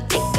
tickle,